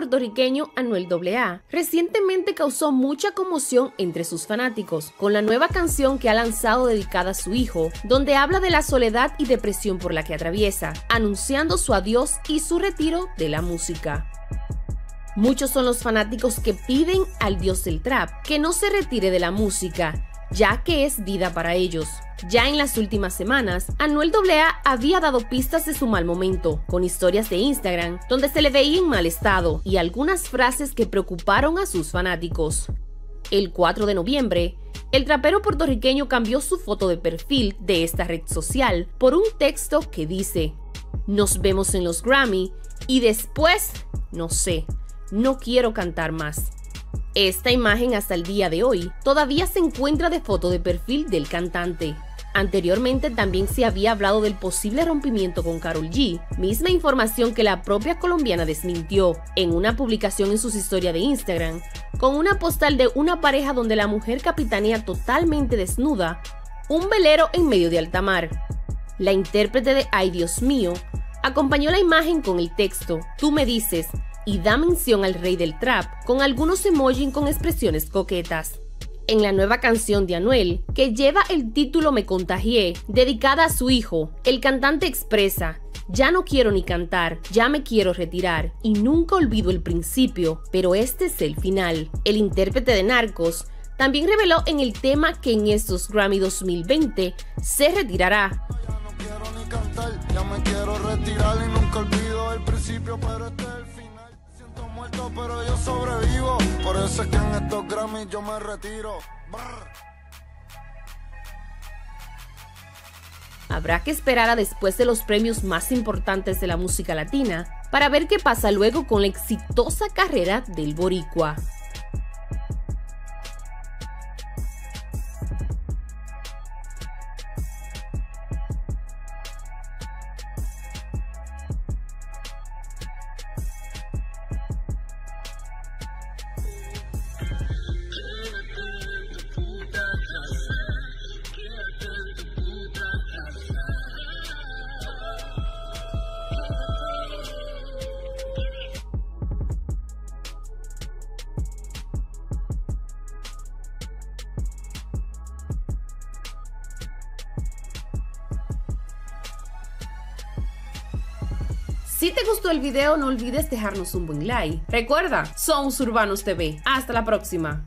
puertorriqueño Anuel AA recientemente causó mucha conmoción entre sus fanáticos con la nueva canción que ha lanzado dedicada a su hijo, donde habla de la soledad y depresión por la que atraviesa, anunciando su adiós y su retiro de la música. Muchos son los fanáticos que piden al dios del trap que no se retire de la música, ya que es vida para ellos. Ya en las últimas semanas, Anuel AA había dado pistas de su mal momento, con historias de Instagram donde se le veía en mal estado y algunas frases que preocuparon a sus fanáticos. El 4 de noviembre, el trapero puertorriqueño cambió su foto de perfil de esta red social por un texto que dice, nos vemos en los Grammy y después, no sé, no quiero cantar más. Esta imagen hasta el día de hoy todavía se encuentra de foto de perfil del cantante. Anteriormente también se había hablado del posible rompimiento con Carol G, misma información que la propia colombiana desmintió en una publicación en sus historias de Instagram, con una postal de una pareja donde la mujer capitanea totalmente desnuda un velero en medio de alta mar. La intérprete de Ay Dios mío acompañó la imagen con el texto Tú me dices y da mención al rey del trap con algunos emojis con expresiones coquetas. En la nueva canción de Anuel, que lleva el título Me Contagié, dedicada a su hijo, el cantante expresa, ya no quiero ni cantar, ya me quiero retirar y nunca olvido el principio, pero este es el final. El intérprete de Narcos también reveló en el tema que en estos Grammy 2020 se retirará. Ya me quiero retirar y nunca olvido el principio, pero este pero yo sobrevivo. Por eso es que en estos yo me retiro. Habrá que esperar a después de los premios más importantes de la música latina para ver qué pasa luego con la exitosa carrera del boricua. Si te gustó el video no olvides dejarnos un buen like. Recuerda, somos Urbanos TV. Hasta la próxima.